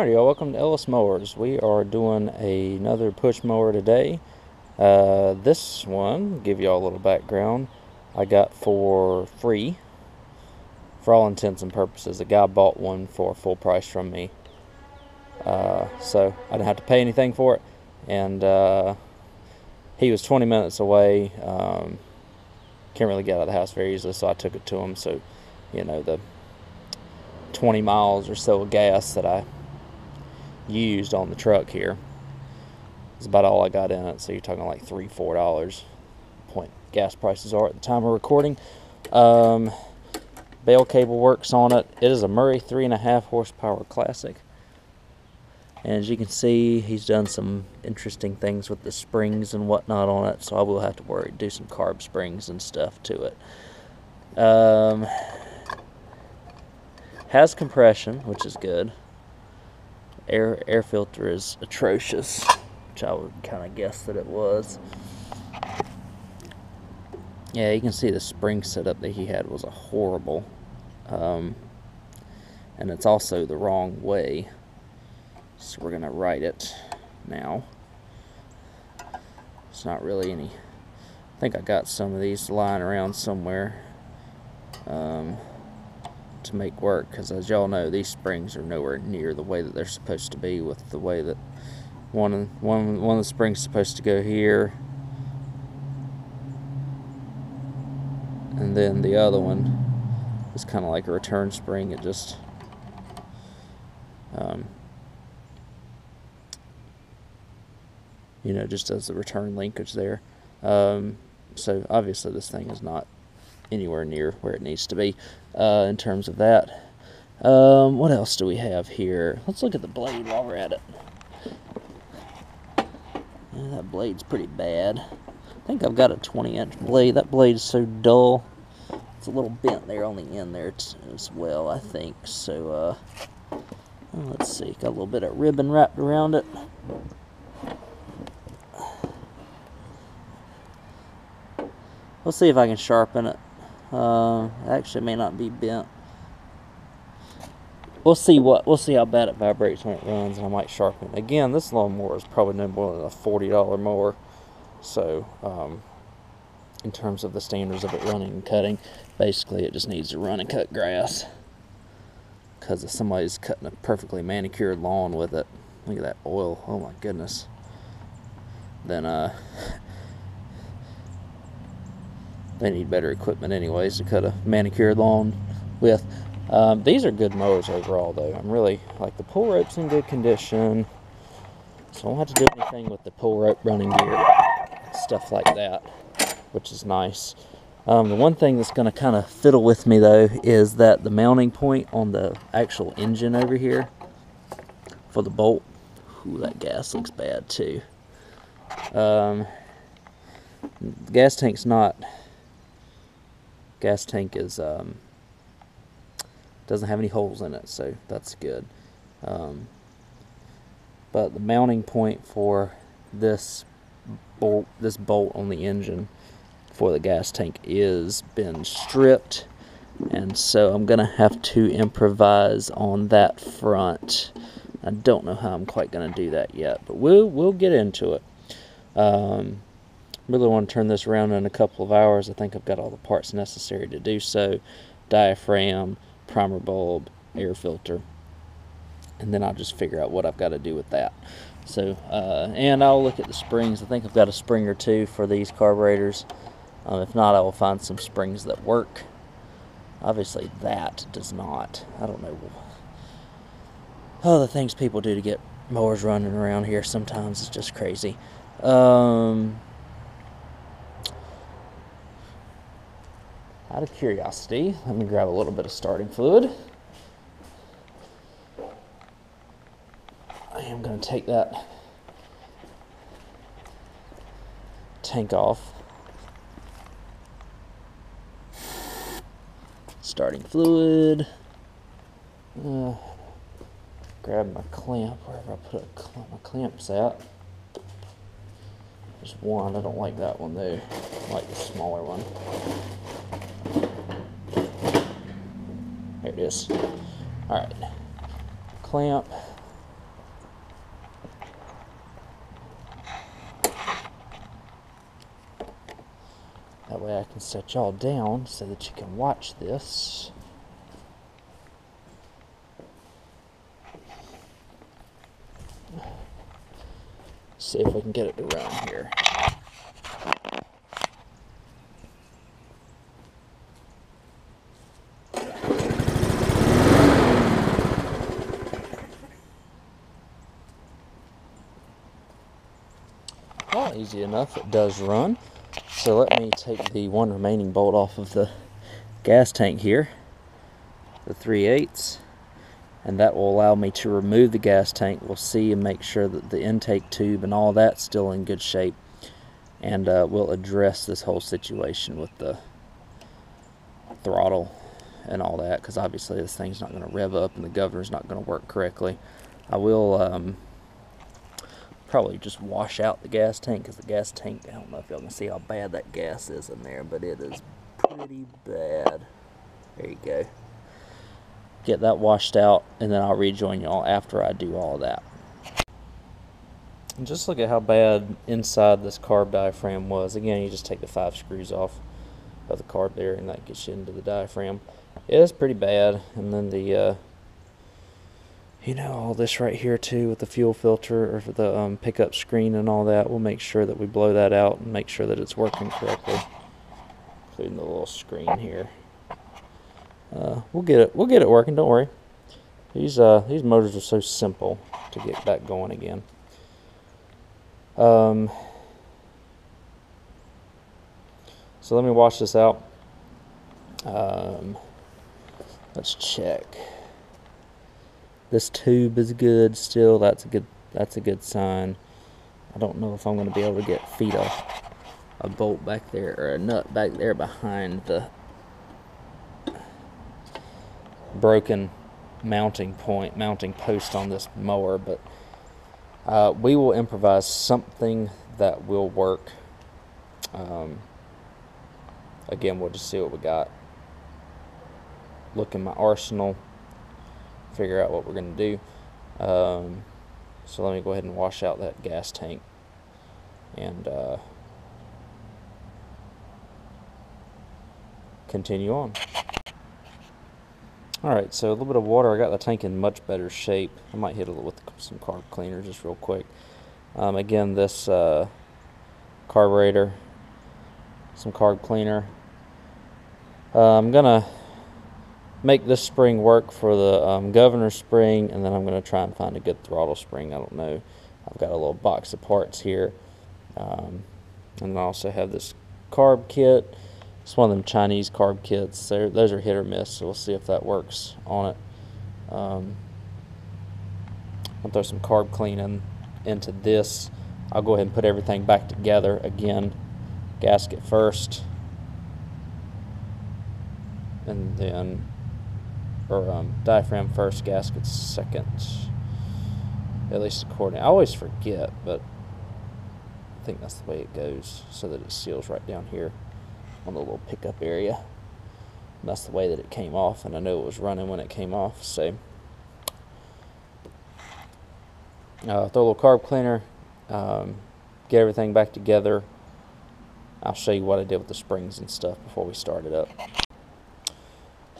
Alright y'all, welcome to Ellis Mowers. We are doing another push mower today. Uh, this one, give y'all a little background, I got for free. For all intents and purposes, a guy bought one for full price from me. Uh, so I didn't have to pay anything for it. And uh, he was 20 minutes away. Um, can't really get out of the house very easily, so I took it to him. So, you know, the 20 miles or so of gas that I used on the truck here. It's about all I got in it, so you're talking like three, four dollars. Point gas prices are at the time of recording. Um, bale cable works on it. It is a Murray three and a half horsepower classic. And as you can see, he's done some interesting things with the springs and whatnot on it, so I will have to worry, do some carb springs and stuff to it. Um, has compression, which is good air air filter is atrocious, which I would kind of guess that it was. Yeah, you can see the spring setup that he had was a horrible, um, and it's also the wrong way. So we're gonna right it now. It's not really any. I think I got some of these lying around somewhere. Um, to make work because as y'all know these springs are nowhere near the way that they're supposed to be with the way that one one one of the springs supposed to go here. And then the other one is kind of like a return spring. It just um, you know just does the return linkage there. Um, so obviously this thing is not anywhere near where it needs to be uh, in terms of that. Um, what else do we have here? Let's look at the blade while we're at it. Yeah, that blade's pretty bad. I think I've got a 20 inch blade. That blade's so dull. It's a little bent there on the end there as well, I think. So, uh, let's see. Got a little bit of ribbon wrapped around it. We'll see if I can sharpen it. Uh, actually, may not be bent. We'll see what we'll see how bad it vibrates when it runs, and I might sharpen it. Again, this lawnmower is probably no more than a forty dollar mower, so um, in terms of the standards of it running and cutting, basically it just needs to run and cut grass. Because if somebody's cutting a perfectly manicured lawn with it, look at that oil. Oh my goodness. Then uh, they need better equipment anyways to cut a manicured lawn with. Um, these are good mowers overall though. I'm really, like the pull rope's in good condition. So I don't have to do anything with the pull rope running gear. Stuff like that, which is nice. Um, the one thing that's going to kind of fiddle with me though is that the mounting point on the actual engine over here for the bolt. Ooh, that gas looks bad too. Um, the gas tank's not gas tank is um, doesn't have any holes in it, so that's good. Um, but the mounting point for this bolt, this bolt on the engine for the gas tank is been stripped, and so I'm gonna have to improvise on that front. I don't know how I'm quite gonna do that yet, but we'll we'll get into it. Um, really want to turn this around in a couple of hours. I think I've got all the parts necessary to do so. Diaphragm, primer bulb, air filter. And then I'll just figure out what I've got to do with that. So, uh, and I'll look at the springs. I think I've got a spring or two for these carburetors. Um, if not, I will find some springs that work. Obviously, that does not. I don't know. Oh, the things people do to get mowers running around here sometimes is just crazy. Um, out of curiosity, let me grab a little bit of starting fluid. I am going to take that tank off. Starting fluid. Uh, grab my clamp wherever I put a, my clamps at. There's one, I don't like that one though. I like the smaller one. There it is. All right, clamp. That way I can set y'all down so that you can watch this. See if we can get it around here. Easy enough, it does run. So let me take the one remaining bolt off of the gas tank here, the 3 eighths, and that will allow me to remove the gas tank. We'll see and make sure that the intake tube and all that's still in good shape, and uh, we'll address this whole situation with the throttle and all that, because obviously this thing's not going to rev up and the governor's not going to work correctly. I will um, probably just wash out the gas tank because the gas tank, I don't know if y'all can see how bad that gas is in there, but it is pretty bad. There you go. Get that washed out and then I'll rejoin y'all after I do all that. And just look at how bad inside this carb diaphragm was. Again, you just take the five screws off of the carb there and that gets you into the diaphragm. It is pretty bad. And then the uh, you know all this right here too with the fuel filter or the um, pickup screen and all that we'll make sure that we blow that out and make sure that it's working correctly. Including the little screen here. Uh, we'll get it we'll get it working don't worry. These uh these motors are so simple to get back going again. Um, so let me wash this out. Um, let's check this tube is good still. That's a good that's a good sign. I don't know if I'm going to be able to get feet off a bolt back there or a nut back there behind the broken mounting point, mounting post on this mower, but uh, we will improvise something that will work. Um, again, we'll just see what we got. Look in my arsenal figure out what we're going to do. Um, so let me go ahead and wash out that gas tank and uh, continue on. Alright, so a little bit of water. I got the tank in much better shape. I might hit it with some carb cleaner just real quick. Um, again, this uh, carburetor, some carb cleaner. Uh, I'm going to make this spring work for the um, governor spring and then I'm going to try and find a good throttle spring I don't know. I've got a little box of parts here um, and I also have this carb kit. It's one of them Chinese carb kits. They're, those are hit or miss so we'll see if that works on it. Um, I'll throw some carb cleaning into this. I'll go ahead and put everything back together again. Gasket first. And then or um, diaphragm first, gasket second. At least according, I always forget, but I think that's the way it goes, so that it seals right down here on the little pickup area. And that's the way that it came off, and I know it was running when it came off. So, uh, throw a little carb cleaner, um, get everything back together. I'll show you what I did with the springs and stuff before we start it up.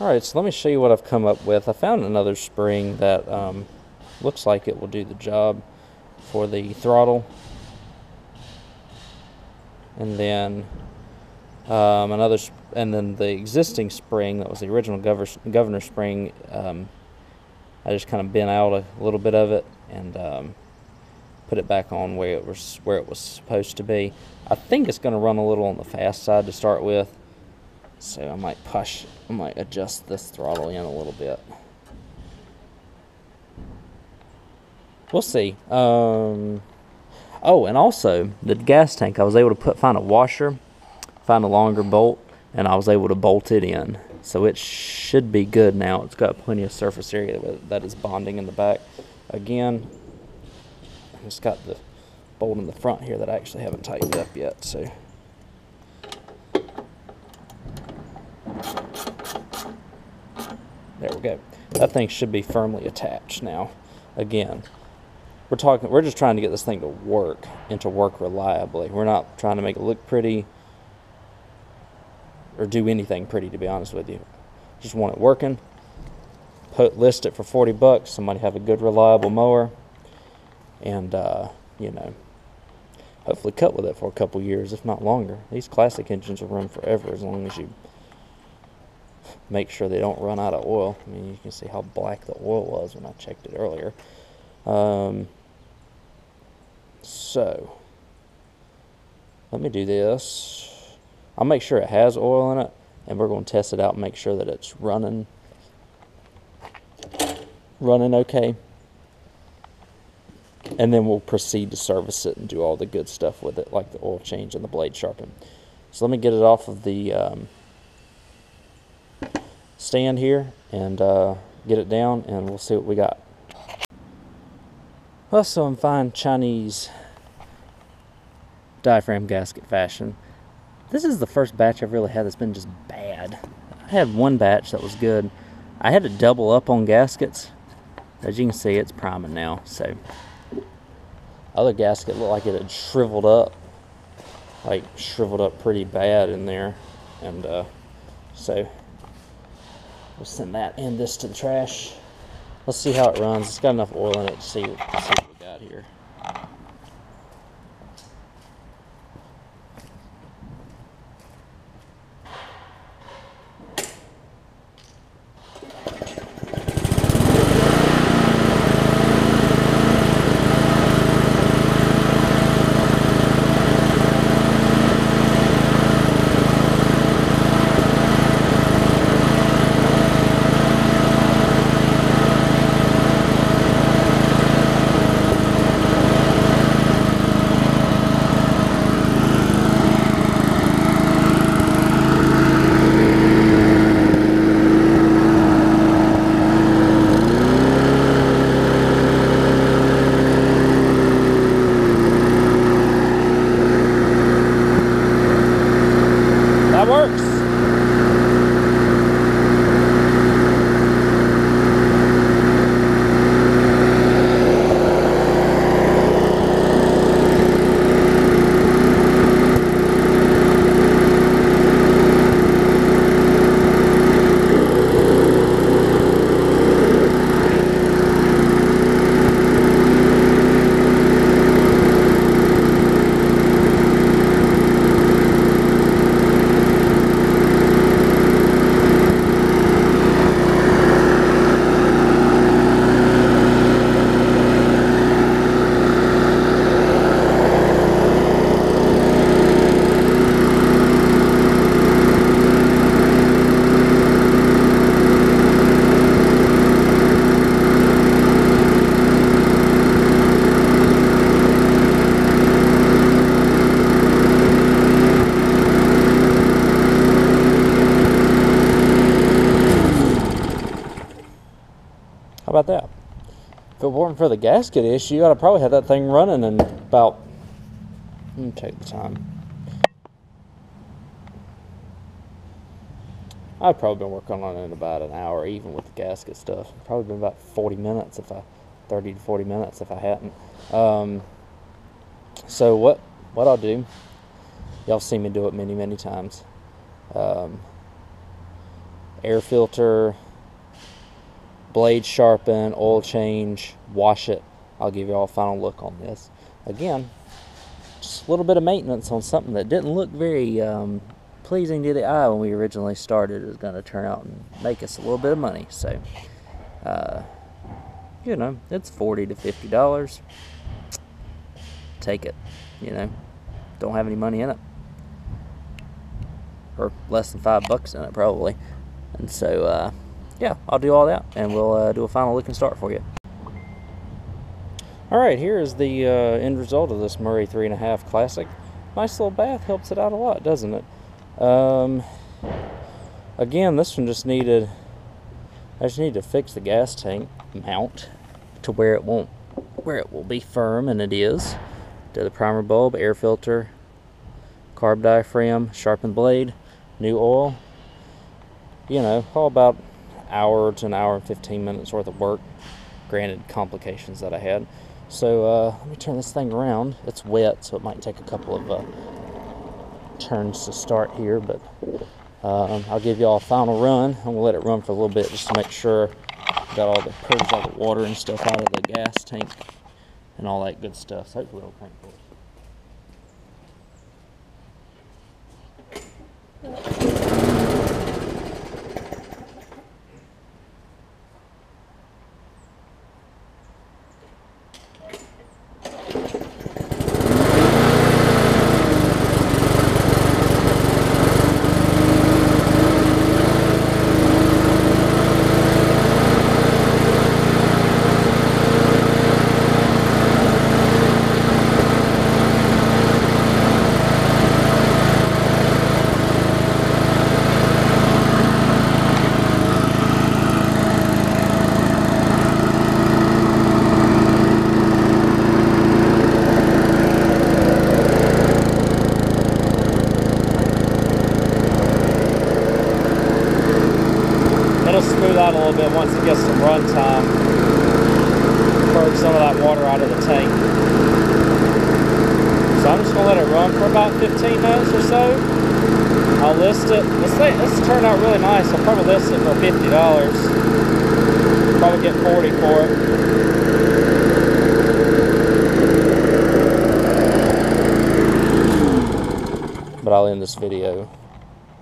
Alright, so let me show you what I've come up with. I found another spring that um, looks like it will do the job for the throttle. And then um, another, and then the existing spring that was the original governor, governor spring, um, I just kind of bent out a little bit of it and um, put it back on where it was where it was supposed to be. I think it's going to run a little on the fast side to start with so I might push, I might adjust this throttle in a little bit. We'll see. Um, oh, and also the gas tank, I was able to put find a washer, find a longer bolt, and I was able to bolt it in. So it should be good now. It's got plenty of surface area that is bonding in the back. Again, it's got the bolt in the front here that I actually haven't tightened up yet. So There we go. That thing should be firmly attached now. Again, we're talking we're just trying to get this thing to work and to work reliably. We're not trying to make it look pretty. or do anything pretty, to be honest with you. Just want it working. Put list it for 40 bucks. Somebody have a good, reliable mower, and uh, you know, hopefully cut with it for a couple years, if not longer. These classic engines will run forever as long as you make sure they don't run out of oil. I mean, you can see how black the oil was when I checked it earlier. Um, so, let me do this. I'll make sure it has oil in it, and we're going to test it out and make sure that it's running running okay. And then we'll proceed to service it and do all the good stuff with it, like the oil change and the blade sharpen. So let me get it off of the um, stand here and uh, get it down, and we'll see what we got. Also, in fine Chinese diaphragm gasket fashion, this is the first batch I've really had that's been just bad. I had one batch that was good. I had to double up on gaskets. As you can see, it's priming now. So, other gasket looked like it had shriveled up, like shriveled up pretty bad in there, and uh, so we'll send that and this to the trash. Let's see how it runs. It's got enough oil in it to see, to see what we got here. Weren't for the gasket issue, I'd probably had that thing running in about. Let me take the time. I've probably been working on it in about an hour, even with the gasket stuff. Probably been about 40 minutes if I, 30 to 40 minutes if I hadn't. Um, so what what I'll do, y'all seen me do it many many times. Um, air filter, blade sharpen, oil change, wash it. I'll give you all a final look on this. Again, just a little bit of maintenance on something that didn't look very um, pleasing to the eye when we originally started is going to turn out and make us a little bit of money. So, uh, you know, it's 40 to $50. Take it, you know. Don't have any money in it. Or less than five bucks in it, probably. And so, uh, yeah, I'll do all that, and we'll uh, do a final look and start for you. All right, here is the uh, end result of this Murray 3.5 Classic. Nice little bath, helps it out a lot, doesn't it? Um, again, this one just needed, I just need to fix the gas tank mount to where it won't, where it will be firm, and it is. Do the primer bulb, air filter, carb diaphragm, sharpened blade, new oil. You know, all about hour to an hour and 15 minutes worth of work. Granted, complications that I had. So uh, let me turn this thing around. It's wet, so it might take a couple of uh, turns to start here, but Um, I'll give y'all a final run. I'm gonna let it run for a little bit just to make sure got all the purges all the water and stuff out of the gas tank and all that good stuff. So hopefully it'll crank for us. It'll smooth out a little bit once it gets some run time. Purge some of that water out of the tank. So I'm just gonna let it run for about 15 minutes or so. I'll list it. This thing, this turned out really nice. I'll probably list it for fifty dollars. Probably get 40 for it. But I'll end this video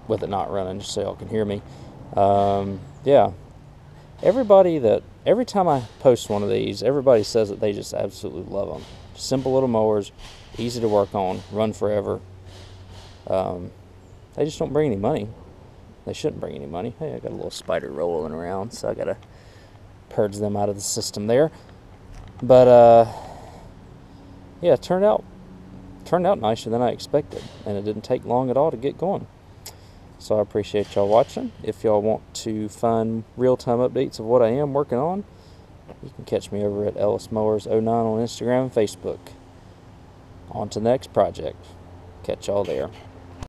with it not running just so y'all can hear me. Um, yeah, everybody that every time I post one of these, everybody says that they just absolutely love them. Simple little mowers, easy to work on, run forever. Um, they just don't bring any money. They shouldn't bring any money. Hey, I got a little spider rolling around, so I gotta purge them out of the system there. But uh, yeah, it turned out turned out nicer than I expected, and it didn't take long at all to get going. So I appreciate y'all watching. If y'all want to find real-time updates of what I am working on, you can catch me over at Ellis Mowers 09 on Instagram and Facebook. On to the next project. Catch y'all there.